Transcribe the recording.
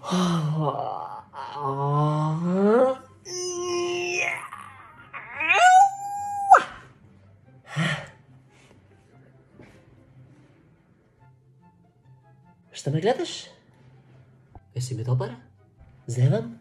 Ще ме гледаш? Е си ми добър? Вземам